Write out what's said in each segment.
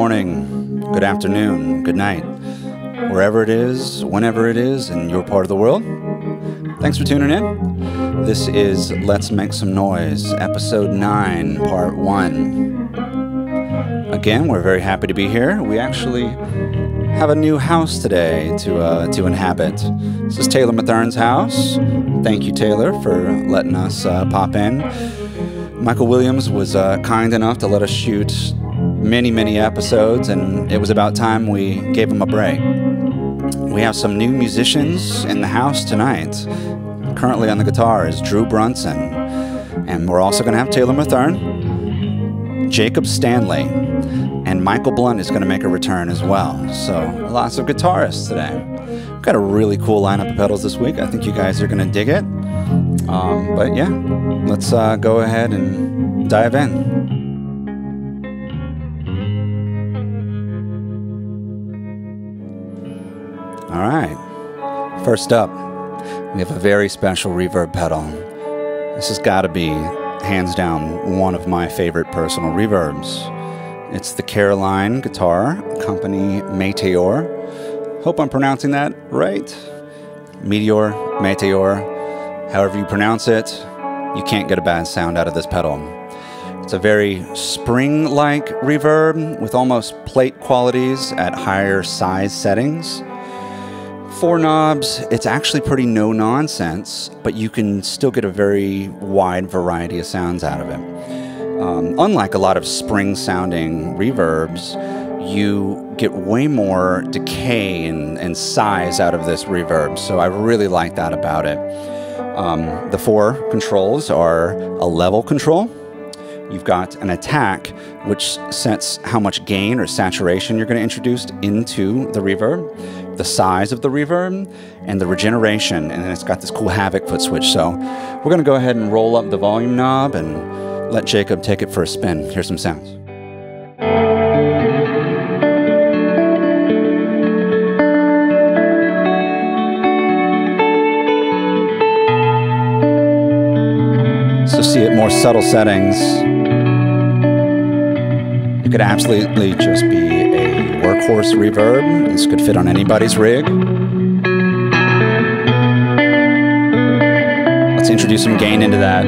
morning, good afternoon, good night, wherever it is, whenever it is in your part of the world. Thanks for tuning in. This is Let's Make Some Noise, Episode 9, Part 1. Again, we're very happy to be here. We actually have a new house today to, uh, to inhabit. This is Taylor Matherne's house. Thank you, Taylor, for letting us uh, pop in. Michael Williams was uh, kind enough to let us shoot many, many episodes, and it was about time we gave him a break. We have some new musicians in the house tonight. Currently on the guitar is Drew Brunson, and we're also going to have Taylor Matherne, Jacob Stanley, and Michael Blount is going to make a return as well. So lots of guitarists today. We've got a really cool lineup of pedals this week. I think you guys are going to dig it. Um, but yeah, let's uh, go ahead and dive in. All right. First up, we have a very special reverb pedal. This has got to be, hands down, one of my favorite personal reverbs. It's the Caroline Guitar Company Meteor. Hope I'm pronouncing that right. Meteor, Meteor, however you pronounce it, you can't get a bad sound out of this pedal. It's a very spring like reverb with almost plate qualities at higher size settings. Four knobs, it's actually pretty no nonsense, but you can still get a very wide variety of sounds out of it. Um, unlike a lot of spring sounding reverbs, you get way more decay and, and, size out of this reverb. So I really like that about it. Um, the four controls are a level control. You've got an attack, which sets how much gain or saturation you're going to introduce into the reverb, the size of the reverb, and the regeneration. And then it's got this cool Havoc foot switch. So we're going to go ahead and roll up the volume knob and let Jacob take it for a spin. Here's some sounds. So see it more subtle settings. It could absolutely just be workhorse reverb. This could fit on anybody's rig. Let's introduce some gain into that.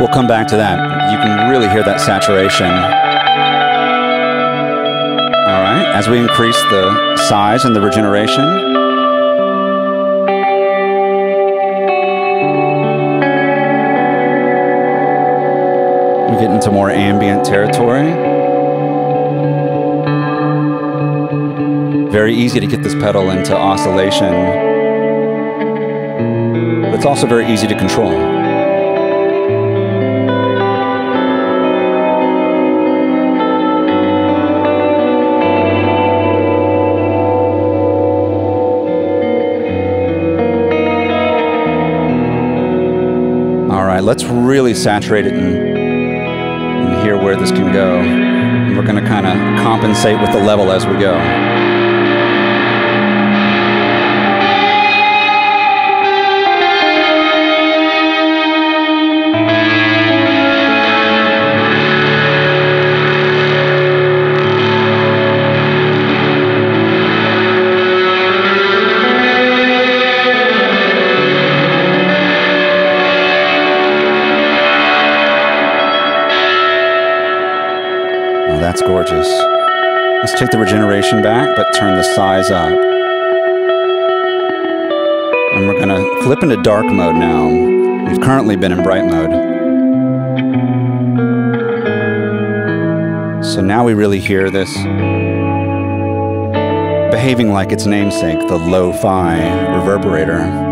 We'll come back to that. You can really hear that saturation. All right, as we increase the size and the regeneration, we get into more ambient territory. Very easy to get this pedal into oscillation, but it's also very easy to control. Let's really saturate it and, and hear where this can go. And we're going to kind of compensate with the level as we go. Gorgeous. Let's take the regeneration back, but turn the size up. And we're to flip into dark mode now. We've currently been in bright mode. So now we really hear this behaving like its namesake, the lo-fi reverberator.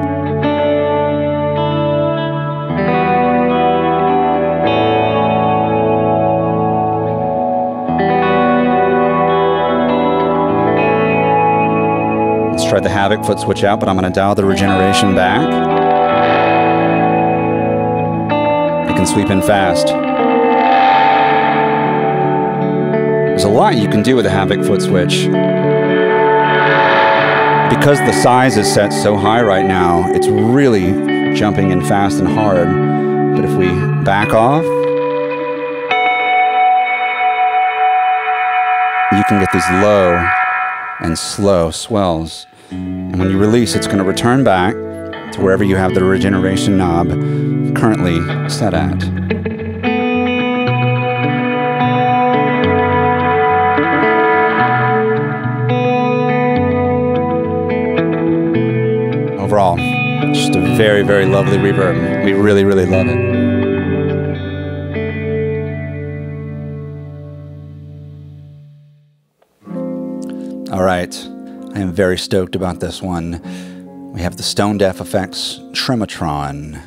Havoc foot switch out, but I'm going to dial the regeneration back. It can sweep in fast. There's a lot you can do with a Havoc foot switch. because the size is set so high right now, it's really jumping in fast and hard. But if we back off, you can get these low and slow swells. When you release, it's going to return back to wherever you have the regeneration knob currently set at. Overall, just a very, very lovely reverb. We really, really love it. I am very stoked about this one. We have the Stone Deaf Effects Trematron.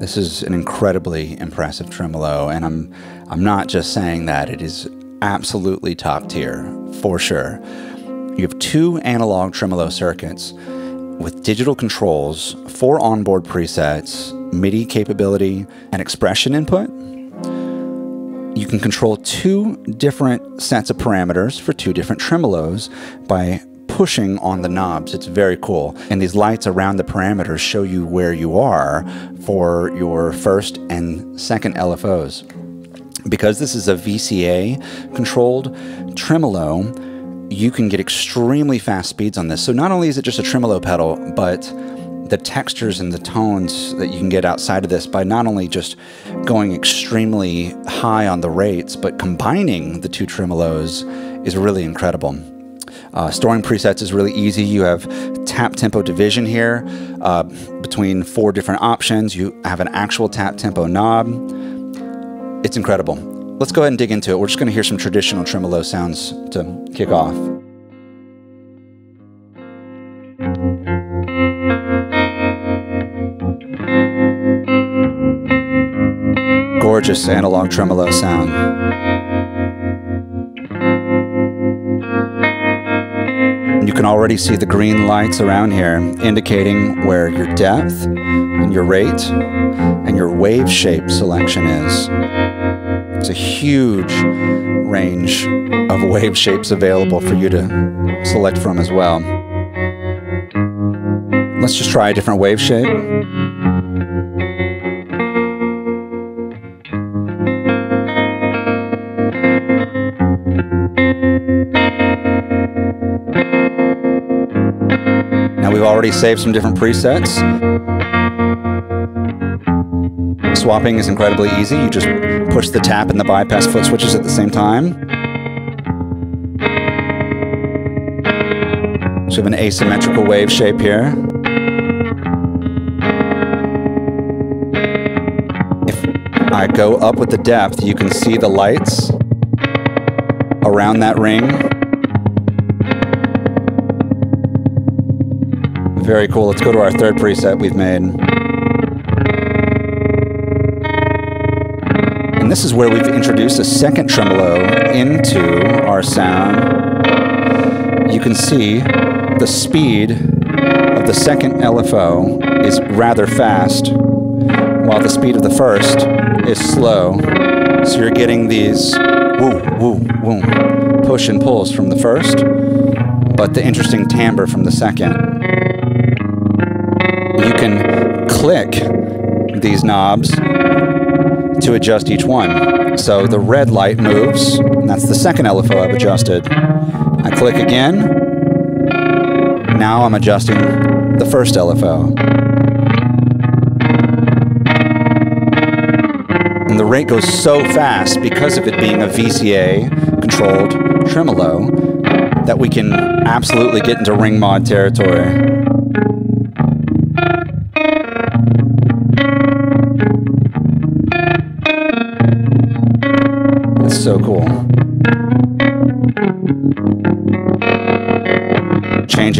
This is an incredibly impressive tremolo, and I'm I'm not just saying that. It is absolutely top tier, for sure. You have two analog tremolo circuits with digital controls, four onboard presets, MIDI capability, and expression input. You can control two different sets of parameters for two different tremolos by pushing on the knobs. It's very cool. And these lights around the parameters show you where you are for your first and second LFOs. Because this is a VCA controlled tremolo, you can get extremely fast speeds on this. So not only is it just a tremolo pedal, but the textures and the tones that you can get outside of this by not only just going extremely high on the rates, but combining the two tremolos is really incredible. Uh, storing presets is really easy. You have tap tempo division here uh, between four different options. You have an actual tap tempo knob. It's incredible. Let's go ahead and dig into it. We're just going to hear some traditional tremolo sounds to kick off. Gorgeous analog tremolo sound. Can already see the green lights around here indicating where your depth and your rate and your wave shape selection is. It's a huge range of wave shapes available for you to select from as well. Let's just try a different wave shape. We've already saved some different presets. Swapping is incredibly easy. You just push the tap and the bypass foot switches at the same time. So we have an asymmetrical wave shape here. If I go up with the depth, you can see the lights around that ring. Very cool. Let's go to our third preset we've made. And this is where we've introduced a second tremolo into our sound. You can see the speed of the second LFO is rather fast, while the speed of the first is slow. So you're getting these woo, woo, woo, push and pulls from the first, but the interesting timbre from the second you can click these knobs to adjust each one. So the red light moves, and that's the second LFO I've adjusted. I click again. Now I'm adjusting the first LFO. And the rate goes so fast because of it being a VCA controlled tremolo that we can absolutely get into ring mod territory.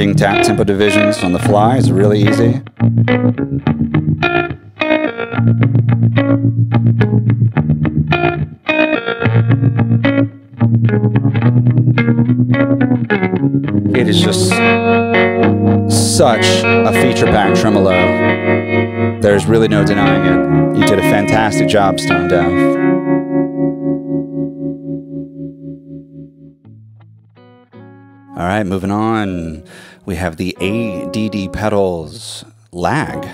Changing tap tempo divisions on the fly is really easy. It is just such a feature-packed tremolo. There's really no denying it. You did a fantastic job, Stone Deaf. All right, moving on. We have the ADD pedals. LAG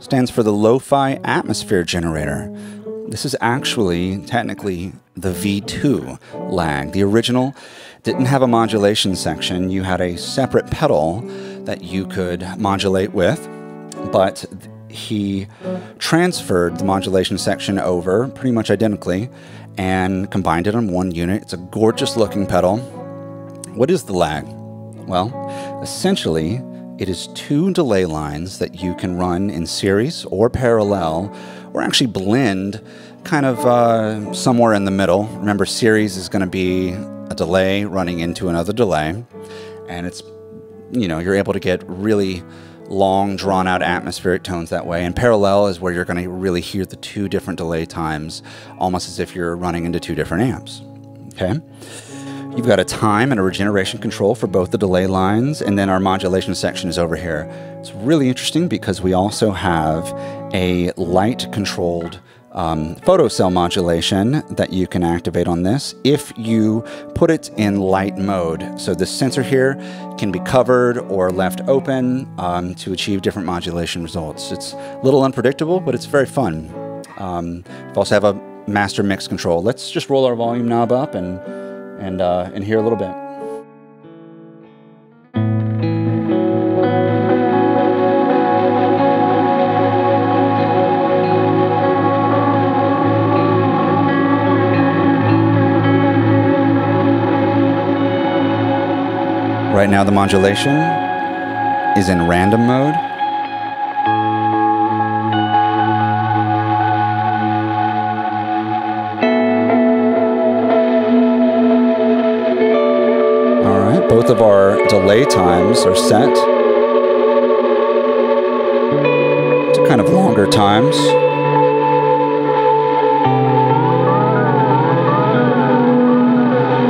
stands for the Lo-Fi Atmosphere Generator. This is actually technically the V2 lag. The original didn't have a modulation section. You had a separate pedal that you could modulate with, but he transferred the modulation section over pretty much identically and combined it on one unit. It's a gorgeous looking pedal. What is the lag? Well, essentially, it is two delay lines that you can run in series or parallel or actually blend kind of uh, somewhere in the middle. Remember, series is going to be a delay running into another delay, and it's, you know, you're able to get really long, drawn out atmospheric tones that way. And parallel is where you're going to really hear the two different delay times, almost as if you're running into two different amps. Okay? You've got a time and a regeneration control for both the delay lines, and then our modulation section is over here. It's really interesting because we also have a light controlled um, photocell modulation that you can activate on this if you put it in light mode. So the sensor here can be covered or left open um, to achieve different modulation results. It's a little unpredictable, but it's very fun. Um, we also have a master mix control. Let's just roll our volume knob up and, and, uh, and hear a little bit. Right now the modulation is in random mode. Delay times are set to kind of longer times.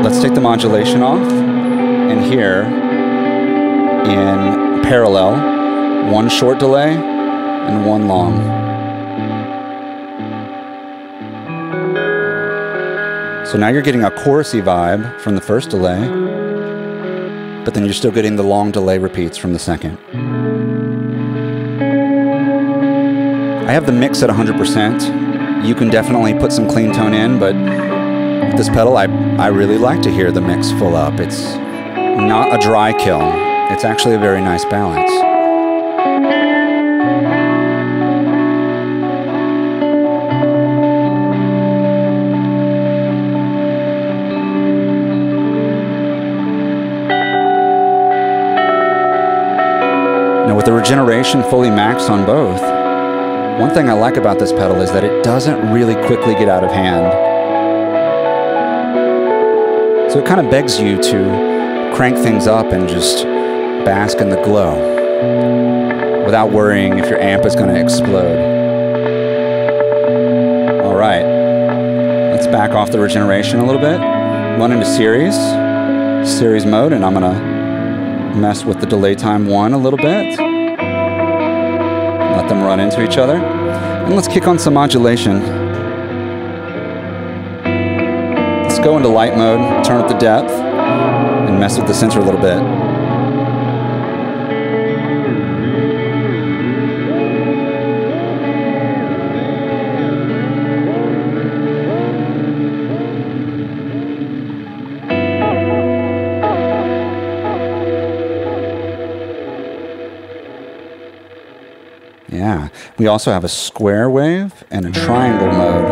Let's take the modulation off and here in parallel, one short delay and one long. So now you're getting a chorusy vibe from the first delay, but then you're still getting the long delay repeats from the second. I have the mix at 100%. You can definitely put some clean tone in, but with this pedal, I, I really like to hear the mix full up. It's not a dry kill. It's actually a very nice balance. With the regeneration fully maxed on both, one thing I like about this pedal is that it doesn't really quickly get out of hand. So it kind of begs you to crank things up and just bask in the glow without worrying if your amp is going to explode. All right, let's back off the regeneration a little bit. Run into series, series mode, and I'm going to mess with the delay time one a little bit. Let them run into each other. And let's kick on some modulation. Let's go into light mode, turn up the depth and mess with the sensor a little bit. We also have a square wave and a triangle mode.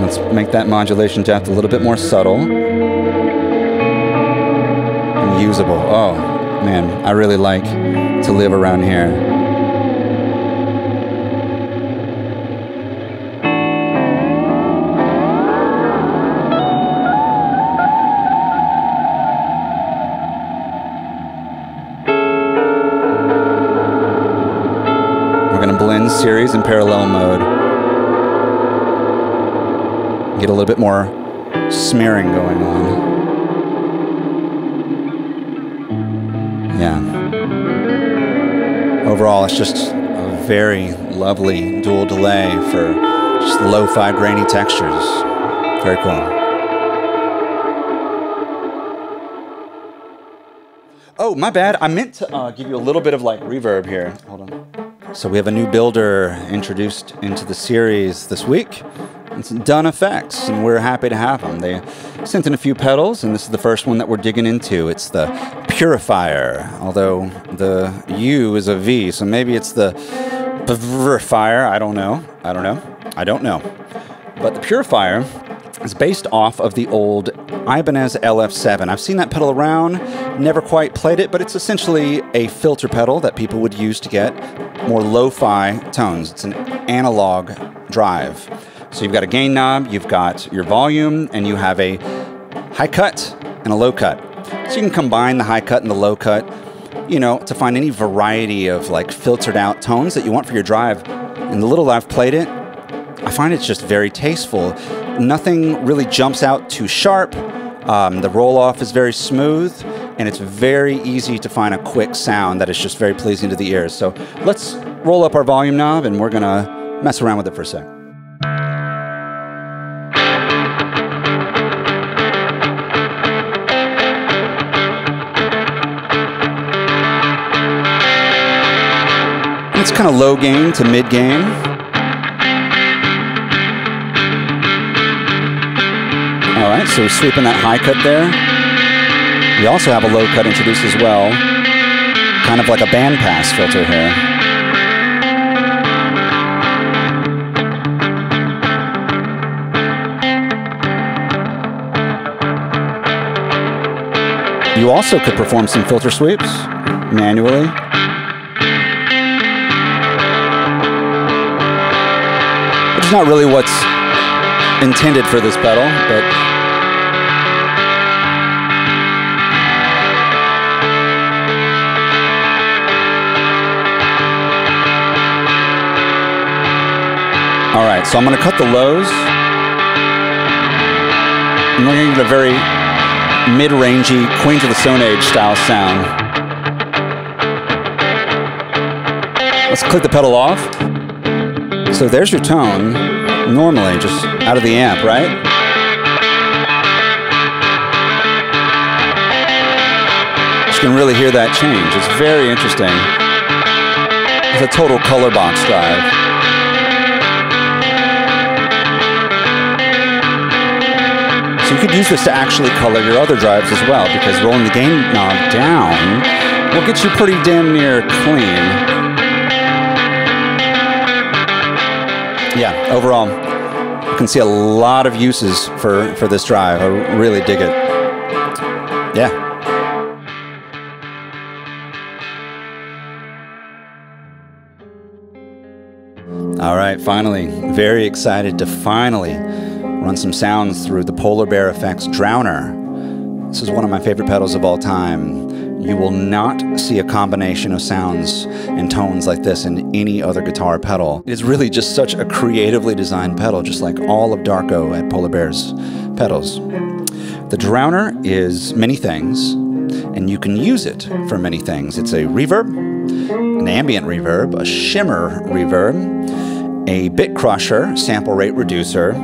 Let's make that modulation depth a little bit more subtle and usable. Oh, man, I really like to live around here. Going to blend series and parallel mode get a little bit more smearing going on. Yeah. Overall, it's just a very lovely dual delay for just lo-fi grainy textures. Very cool. Oh, my bad. I meant to uh, give you a little bit of like reverb here. So we have a new builder introduced into the series this week. It's Done Effects, and we're happy to have them. They sent in a few pedals, and this is the first one that we're digging into. It's the Purifier, although the U is a V, so maybe it's the Purifier. I don't know. I don't know. I don't know. But the Purifier is based off of the old Ibanez LF7. I've seen that pedal around, never quite played it, but it's essentially a filter pedal that people would use to get more lo-fi tones. It's an analog drive. So you've got a gain knob, you've got your volume, and you have a high cut and a low cut. So you can combine the high cut and the low cut, you know, to find any variety of like filtered out tones that you want for your drive. And the little I've played it, I find it's just very tasteful. Nothing really jumps out too sharp. Um, the roll off is very smooth, and it's very easy to find a quick sound that is just very pleasing to the ears. So let's roll up our volume knob, and we're gonna mess around with it for a sec. It's kind of low gain to mid gain. All right, so we're sweeping that high cut there. We also have a low cut introduced as well, kind of like a bandpass filter here. You also could perform some filter sweeps manually. Which is not really what's intended for this pedal, but All right, so I'm gonna cut the lows. I'm gonna get a very mid-rangey Queens of the Stone Age style sound. Let's click the pedal off. So there's your tone, normally just out of the amp, right? You can really hear that change. It's very interesting. It's a total color box drive. You could use this to actually color your other drives as well, because rolling the gain knob down will get you pretty damn near clean. Yeah, overall, you can see a lot of uses for, for this drive. I really dig it. Yeah. All right, finally, very excited to finally run some sounds through the Polar Bear Effects Drowner. This is one of my favorite pedals of all time. You will not see a combination of sounds and tones like this in any other guitar pedal. It's really just such a creatively designed pedal, just like all of Darko at Polar Bear's pedals. The Drowner is many things, and you can use it for many things. It's a reverb, an ambient reverb, a shimmer reverb, a bit crusher, sample rate reducer,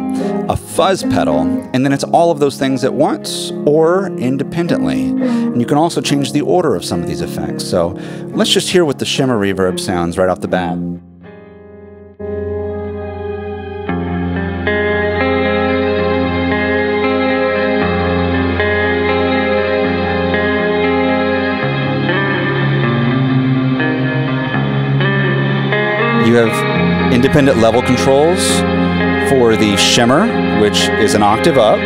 a fuzz pedal, and then it's all of those things at once or independently. And you can also change the order of some of these effects. So let's just hear what the shimmer reverb sounds right off the bat. You have independent level controls for the shimmer, which is an octave up,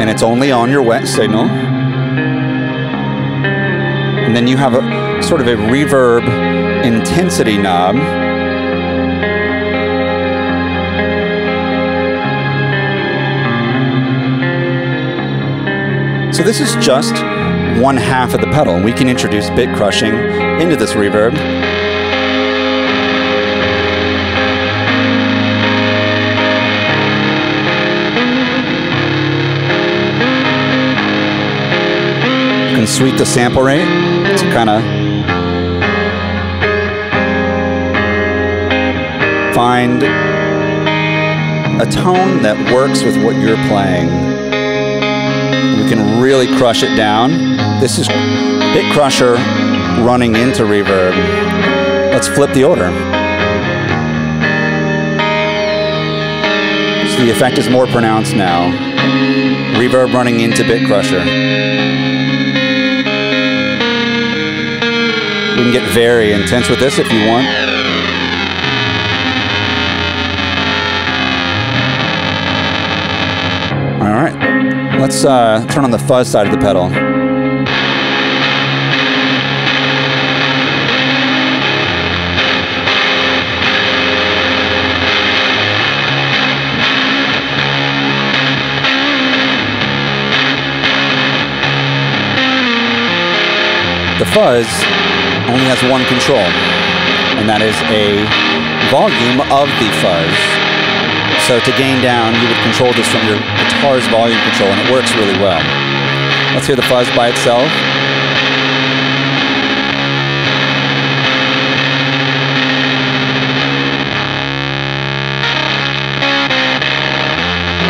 and it's only on your wet signal. And then you have a sort of a reverb intensity knob. So this is just one half of the pedal. We can introduce bit crushing into this reverb. Can sweep the sample rate to kind of find a tone that works with what you're playing. We can really crush it down This is Bit Crusher running into reverb. Let's flip the order. So the effect is more pronounced now. Reverb running into Bit Crusher. We can get very intense with this if you want. All right, let's uh, turn on the fuzz side of the pedal. The fuzz only has one control, and that is a volume of the fuzz. So to gain down, you would control this from your guitar's volume control, and it works really well. Let's hear the fuzz by itself.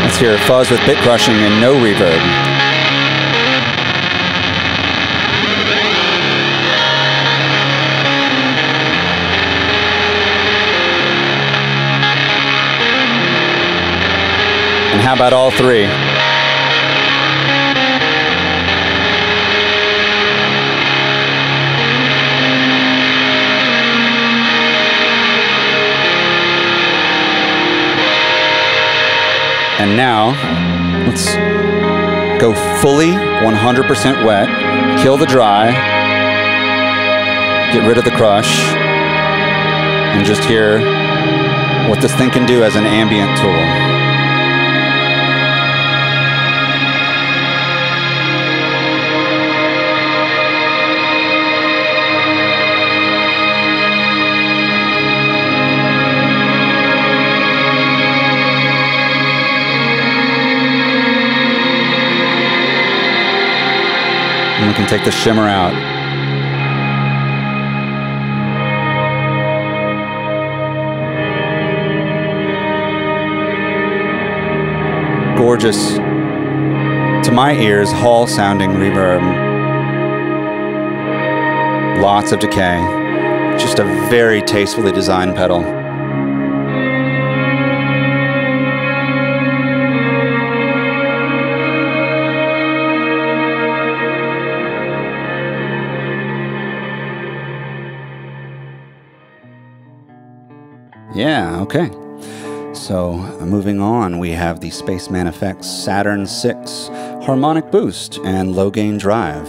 Let's hear a fuzz with bit crushing and no reverb. How about all three? And now, let's go fully 100% wet, kill the dry, get rid of the crush, and just hear what this thing can do as an ambient tool. Can take the shimmer out. Gorgeous, to my ears, hall sounding reverb. Lots of decay. Just a very tastefully designed pedal. Yeah, okay. So, moving on, we have the Spaceman Effects Saturn 6 Harmonic Boost and Low Gain Drive.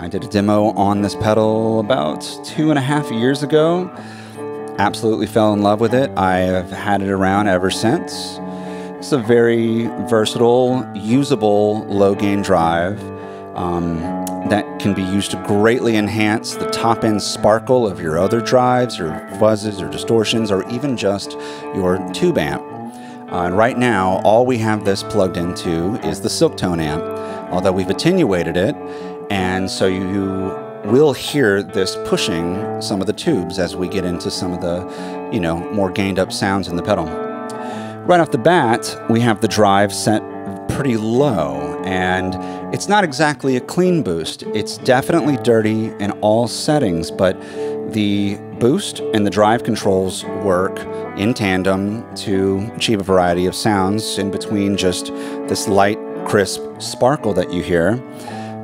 I did a demo on this pedal about two and a half years ago. Absolutely fell in love with it. I have had it around ever since. It's a very versatile, usable low gain drive. Um, can be used to greatly enhance the top end sparkle of your other drives, your fuzzes or distortions, or even just your tube amp. Uh, and right now, all we have this plugged into is the Silktone amp, although we've attenuated it, and so you will hear this pushing some of the tubes as we get into some of the, you know, more gained up sounds in the pedal. Right off the bat, we have the drive set pretty low, and it's not exactly a clean boost. It's definitely dirty in all settings, but the boost and the drive controls work in tandem to achieve a variety of sounds in between just this light, crisp sparkle that you hear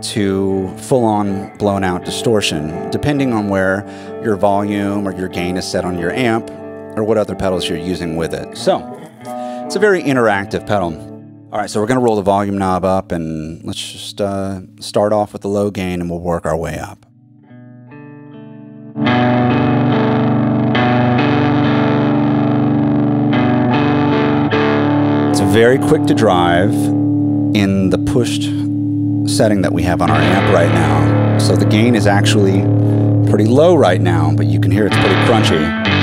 to full on blown out distortion, depending on where your volume or your gain is set on your amp or what other pedals you're using with it. So, it's a very interactive pedal. All right, so we're going to roll the volume knob up and let's just uh, start off with the low gain and we'll work our way up. It's very quick to drive in the pushed setting that we have on our amp right now. So the gain is actually pretty low right now, but you can hear it's pretty crunchy.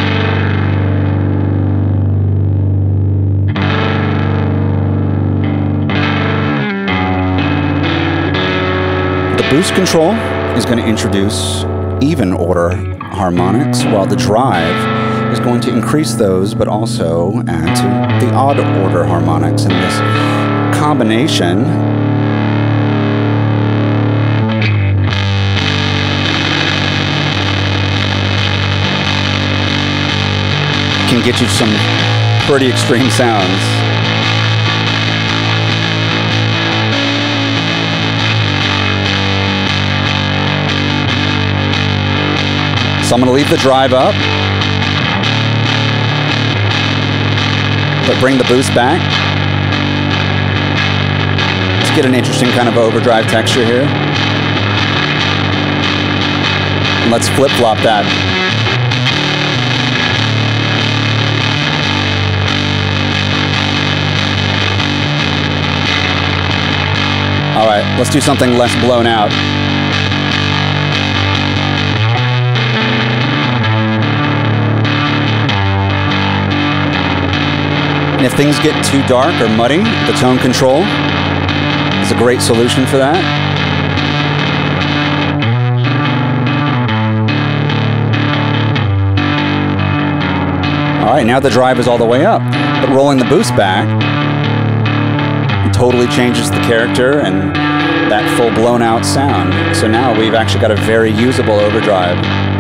Boost control is going to introduce even order harmonics, while the drive is going to increase those, but also add to the odd order harmonics. And this combination can get you some pretty extreme sounds. So I'm going to leave the drive up. But bring the boost back. Let's get an interesting kind of overdrive texture here. And let's flip-flop that. All right, let's do something less blown out. And if things get too dark or muddy, the tone control is a great solution for that. All right, now the drive is all the way up, but rolling the boost back totally changes the character and that full blown out sound. So now we've actually got a very usable overdrive.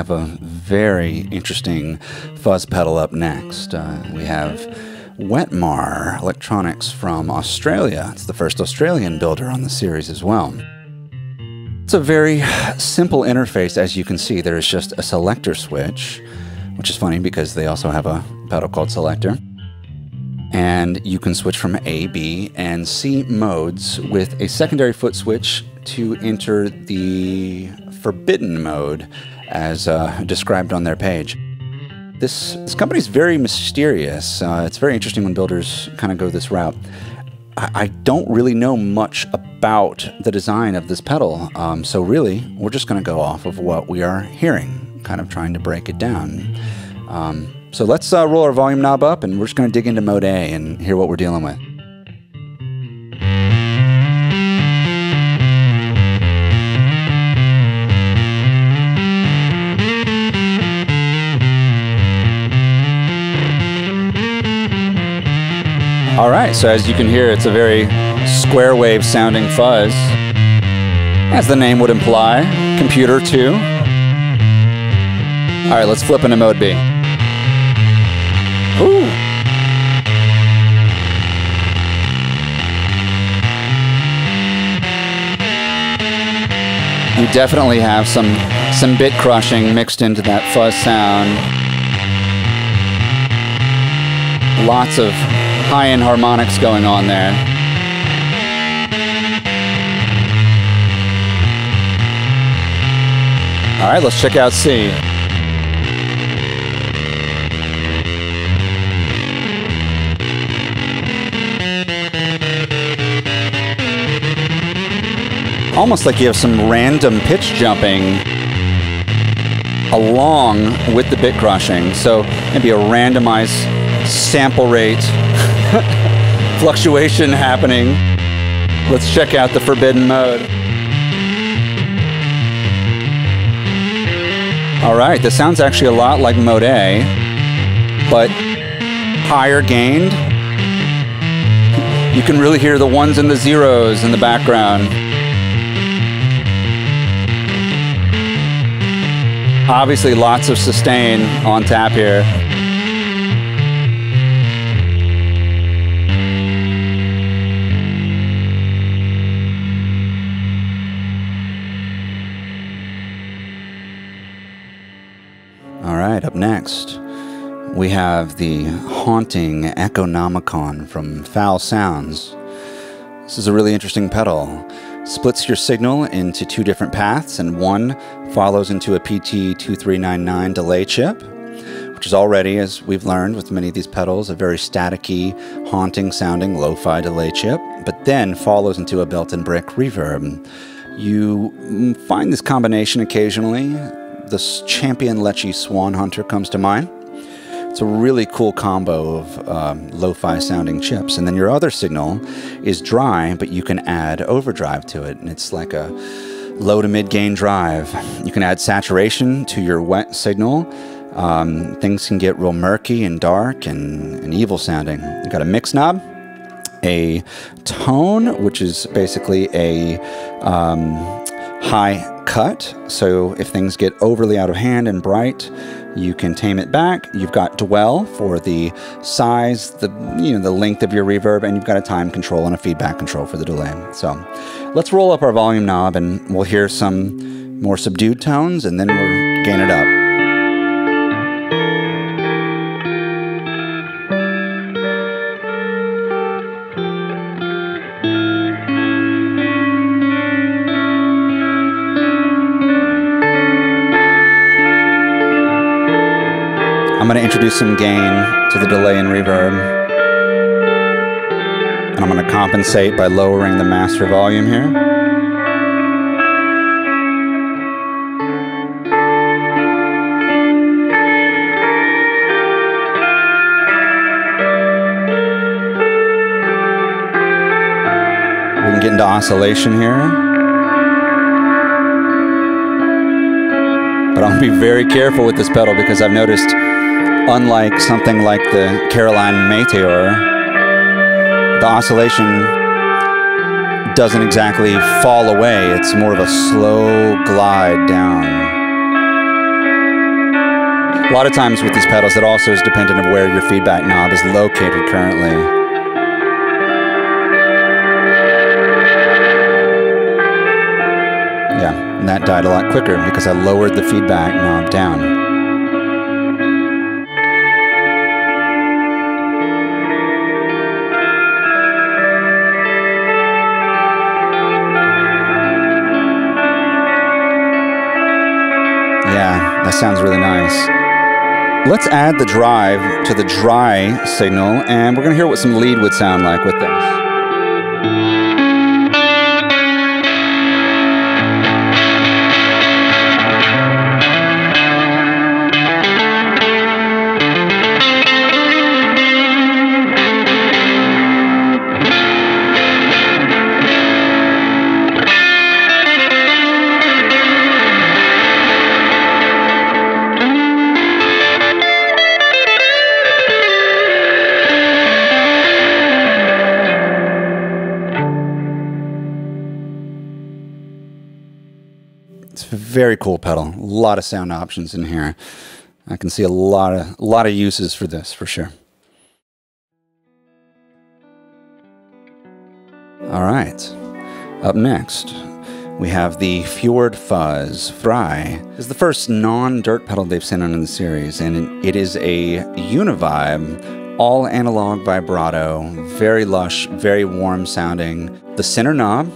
Have a very interesting fuzz pedal up next. Uh, we have Wetmar Electronics from Australia. It's the first Australian builder on the series as well. It's a very simple interface, as you can see. There is just a selector switch, which is funny because they also have a pedal called selector and you can switch from A, B, and C modes with a secondary foot switch to enter the forbidden mode as uh, described on their page. This, this company is very mysterious. Uh, it's very interesting when builders kind of go this route. I, I, don't really know much about the design of this pedal, um, so really, we're just going to go off of what we are hearing, kind of trying to break it down. Um, so let's uh, roll our volume knob up and we're just going to dig into mode A and hear what we're dealing with. All right, so as you can hear, it's a very square wave sounding fuzz, as the name would imply, computer 2. All right, let's flip into mode B. Ooh. You definitely have some some bit crushing mixed into that fuzz sound. Lots of high-end harmonics going on there. All right, let's check out C. almost like you have some random pitch jumping along with the bit crushing. So maybe a randomized sample rate fluctuation happening. Let's check out the forbidden mode. All right, this sounds actually a lot like mode A, but higher gained. You can really hear the ones and the zeros in the background. Obviously lots of sustain on tap here. Next, we have the haunting Echonomicon from Foul Sounds. This is a really interesting pedal splits your signal into two different paths, and one follows into a PT2399 delay chip, which is already, as we've learned with many of these pedals, a very staticky, haunting sounding lo fi delay chip, but then follows into a Belton Brick reverb. You find this combination occasionally. The Champion Lecce Swan Hunter comes to mind. It's a really cool combo of um, lo-fi sounding chips. And then your other signal is dry, but you can add overdrive to it. And it's like a low to mid gain drive. You can add saturation to your wet signal. Um, things can get real murky and dark and, and evil sounding. You got a mix knob, a tone, which is basically a um, high cut. So if things get overly out of hand and bright, you can tame it back. You've got dwell for the size, the you know the length of your reverb, and you've got a time control and a feedback control for the delay. So let's roll up our volume knob and we'll hear some more subdued tones and then we'll gain it up. Going to introduce some gain to the delay and reverb. And I'm going to compensate by lowering the master volume here. We can get into oscillation here. But I'll be very careful with this pedal because I've noticed unlike something like the Caroline Meteor, the oscillation doesn't exactly fall away. It's more of a slow glide down. A lot of times with these pedals, it also is dependent of where your feedback knob is located currently. Yeah, and that died a lot quicker because I lowered the feedback knob down. That sounds really nice. Let's add the drive to the dry signal, and we're going to hear what some lead would sound like with this. Very cool pedal. A lot of sound options in here. I can see a lot of a lot of uses for this for sure. All right. Up next, we have the Fjord Fuzz Fry. This is the first non-dirt pedal they've sent on in the series, and it is a Univibe, all analog vibrato, very lush, very warm sounding. The center knob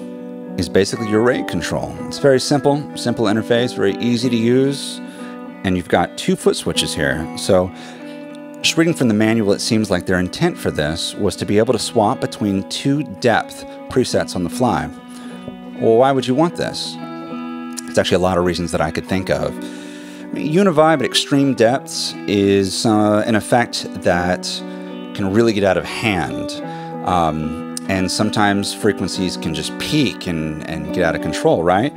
is basically your rate control. It's very simple, simple interface, very easy to use, and you've got two foot switches here. So just reading from the manual, it seems like their intent for this was to be able to swap between two depth presets on the fly. Well, why would you want this? There's actually a lot of reasons that I could think of. Univibe at extreme depths is uh, an effect that can really get out of hand. Um, and sometimes frequencies can just peak and, and get out of control, right?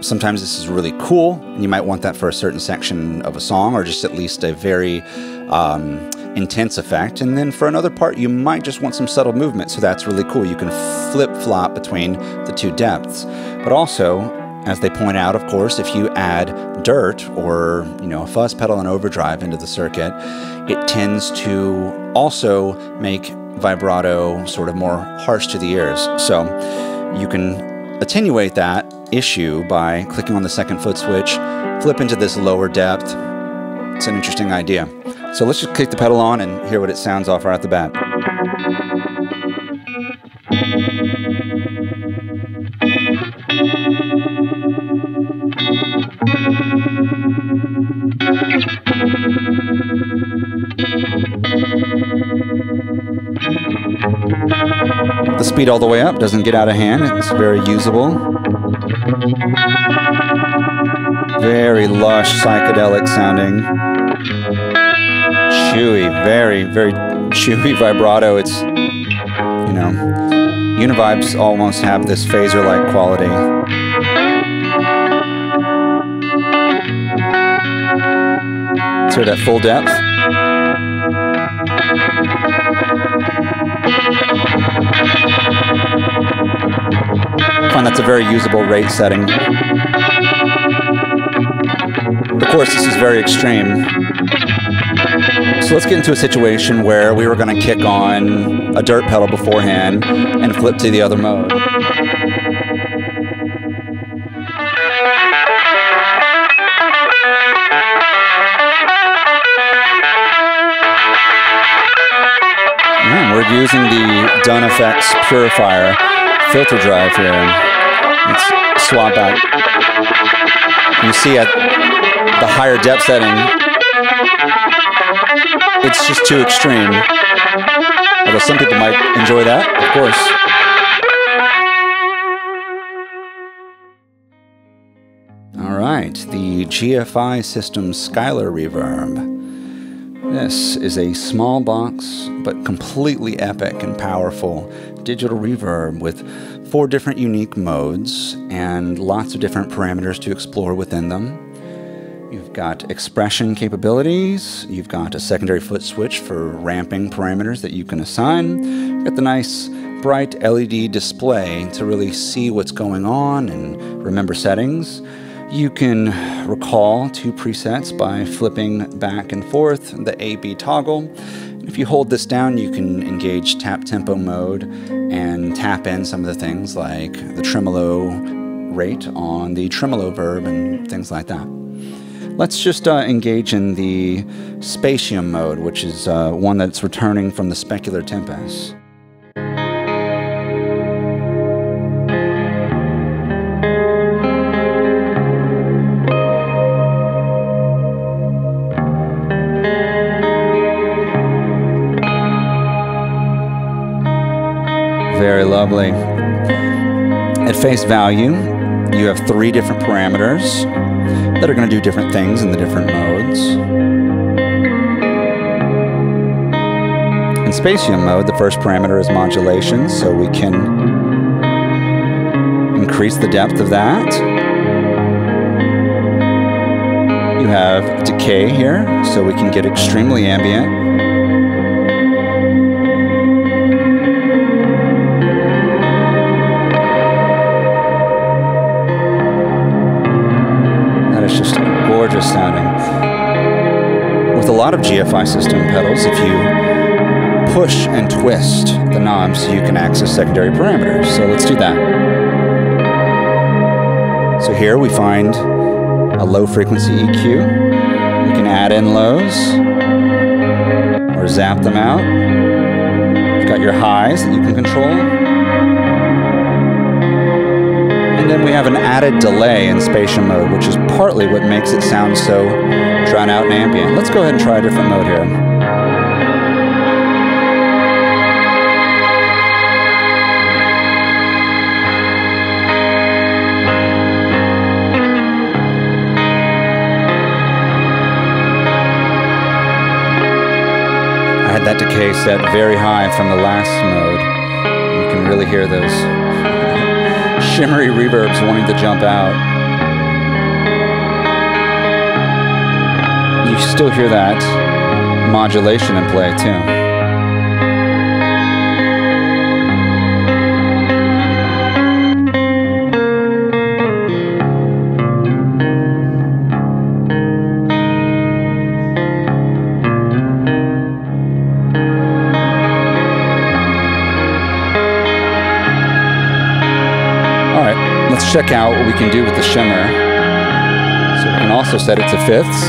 Sometimes this is really cool, and you might want that for a certain section of a song or just at least a very um, intense effect. And then for another part, you might just want some subtle movement, so that's really cool. You can flip flop between the two depths. But also, as they point out, of course, if you add dirt or you know a fuzz pedal and overdrive into the circuit, it tends to also make vibrato sort of more harsh to the ears. So you can attenuate that issue by clicking on the second foot switch, flip into this lower depth. It's an interesting idea. So let's just kick the pedal on and hear what it sounds off right at the bat. The speed all the way up doesn't get out of hand. It's very usable. Very lush, psychedelic sounding. Chewy, very, very chewy vibrato. It's, you know, Univibes almost have this phaser like quality. Let's hear that full depth. Find that's a very usable rate setting. Of course, this is very extreme. So let's get into a situation where we were going to kick on a dirt pedal beforehand and flip to the other mode. We're using the Dun Effects Purifier filter drive here. Let's swap out. You see at the higher depth setting, it's just too extreme. Although some people might enjoy that, of course. All right, the GFI System Skylar Reverb. This is a small box, but completely epic and powerful digital reverb with four different unique modes and lots of different parameters to explore within them. You've got expression capabilities, you've got a secondary foot switch for ramping parameters that you can assign, you've got the nice bright LED display to really see what's going on and remember settings. You can recall two presets by flipping back and forth the A-B toggle. If you hold this down, you can engage tap tempo mode and tap in some of the things like the tremolo rate on the tremolo verb and things like that. Let's just uh, engage in the Spatium mode, which is uh, one that's returning from the Specular Tempest. Very lovely. At face value, you have three different parameters that are going to do different things in the different modes. In Spatium mode, the first parameter is modulation, so we can increase the depth of that. You have decay here, so we can get extremely ambient. Lot of GFI system pedals, if you push and twist the knobs, you can access secondary parameters. So let's do that. So here we find a low frequency EQ. We can add in lows or zap them out. You've got your highs that you can control. And then we have an added delay in Spatium mode, which is partly what makes it sound so drawn out and ambient. Let's go ahead and try a different mode here. I had that decay set very high from the last mode. You can really hear those shimmery reverbs wanting to jump out. You still hear that modulation in play too. Check out what we can do with the shimmer. So we can also set it to fifths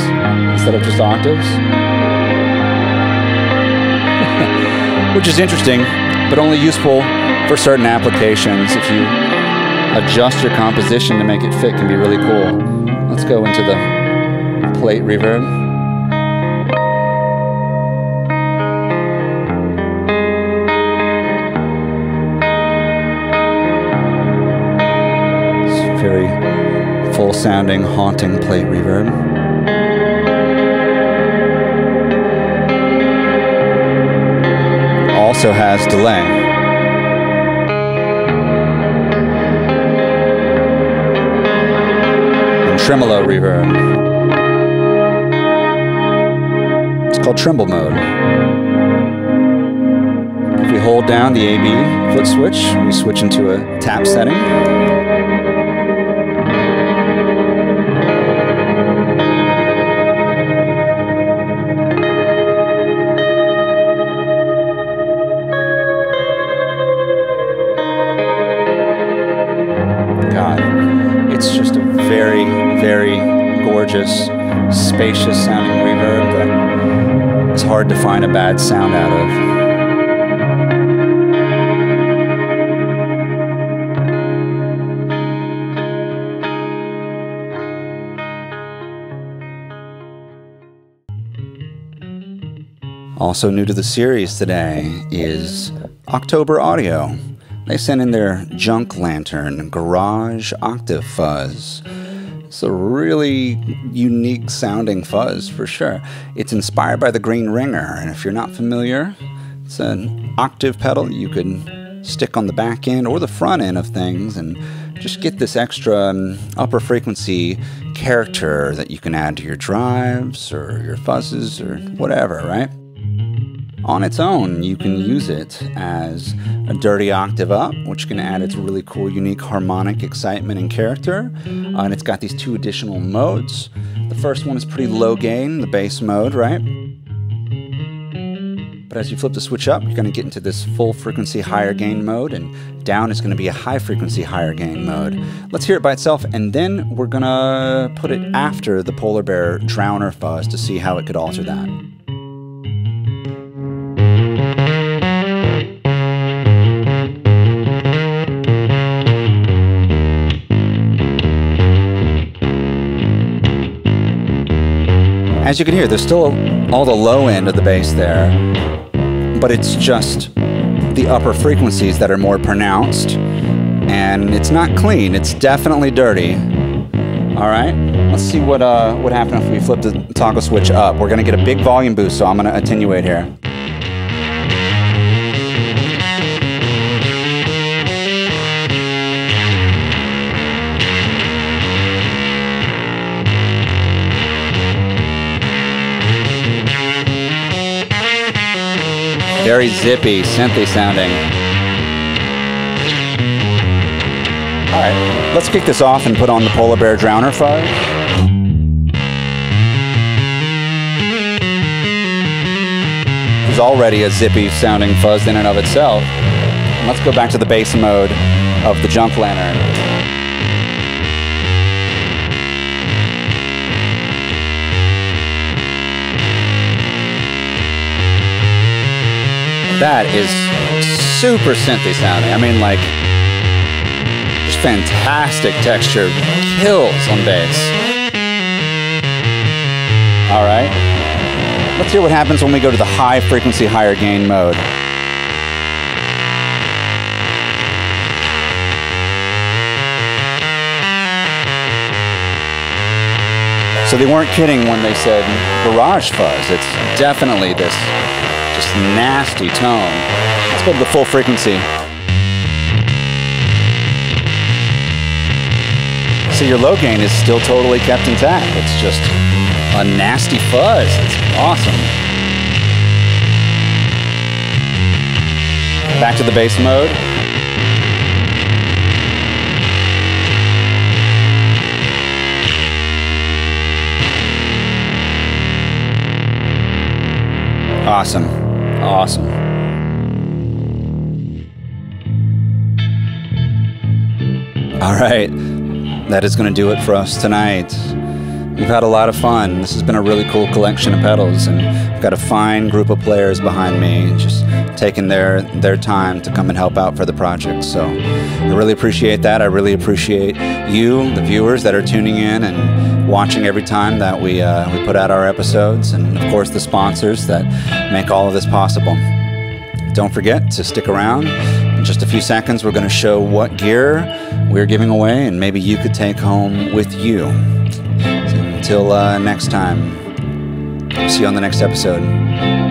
instead of just octaves. Which is interesting, but only useful for certain applications. If you adjust your composition to make it fit can be really cool. Let's go into the plate reverb. Very beautiful sounding haunting plate reverb. Also has delay. And tremolo reverb. It's called tremble mode. If we hold down the AB foot switch, we switch into a tap setting. Hard to find a bad sound out of. Also new to the series today is October Audio. They sent in their Junk Lantern Garage Octave Fuzz. It's a really unique sounding fuzz for sure. It's inspired by the Green Ringer, and if you're not familiar, it's an octave pedal you can stick on the back end or the front end of things and just get this extra um, upper frequency character that you can add to your drives or your fuzzes or whatever, right? On its own, you can use it as a dirty octave up, which can add its really cool, unique harmonic excitement and character. Uh, and it's got these two additional modes. The first one is pretty low gain, the bass mode, right? But as you flip the switch up, you're going to get into this full frequency higher gain mode, and down is going to be a high frequency higher gain mode. Let's hear it by itself, and then we're going to put it after the Polar Bear Drowner fuzz to see how it could alter that. As you can hear, there's still all the low end of the bass there, but it's just the upper frequencies that are more pronounced, and it's not clean. It's definitely dirty. All right, let's see what uh, what happened if we flip the toggle switch up. We're gonna get a big volume boost, so I'm gonna attenuate here. Very zippy, synthy sounding. All right, let's kick this off and put on the Polar Bear Drowner fuzz. It's already a zippy sounding fuzz in and of itself. And let's go back to the bass mode of the Junk Lantern. That is super synthy sounding. I mean, like, just fantastic texture. Kills on bass. All right. Let's hear what happens when we go to the high frequency, higher gain mode. So they weren't kidding when they said garage fuzz. It's definitely this nasty tone. Let's go to the full frequency. So your low gain is still totally kept intact. It's just a nasty fuzz. It's awesome. Back to the bass mode. Awesome. Awesome. All right. That is going to do it for us tonight. We've had a lot of fun. This has been a really cool collection of pedals, and I've got a fine group of players behind me, just taking their their time to come and help out for the project. So I really appreciate that. I really appreciate you, the viewers that are tuning in and watching every time that we uh, we put out our episodes, and of course the sponsors that make all of this possible. Don't forget to stick around. In just a few seconds, we're going to show what gear we're giving away and maybe you could take home with you. So until uh, next time, see you on the next episode.